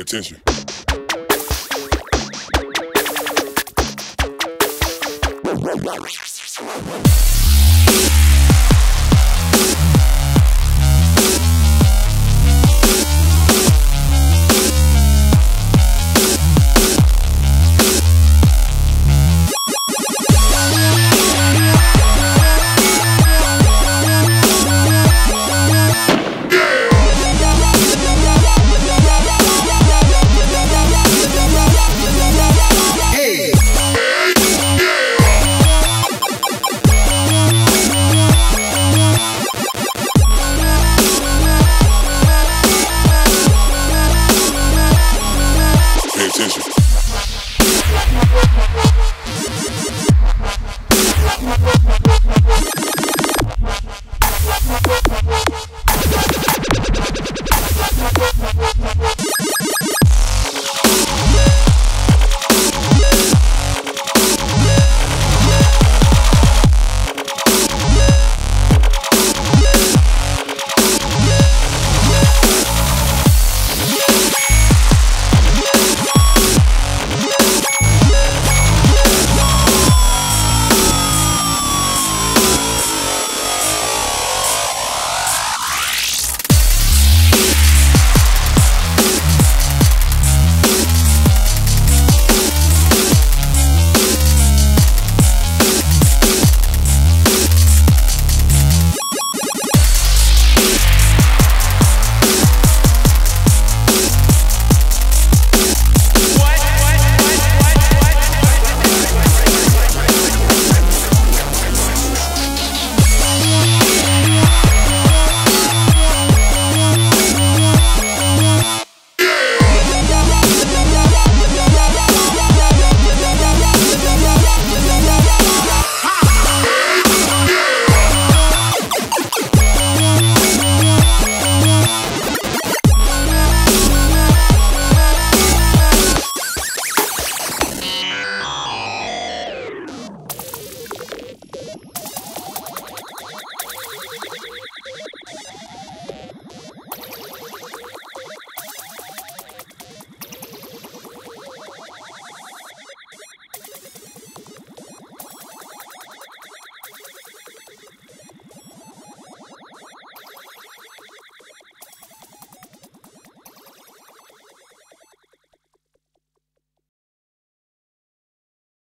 attention.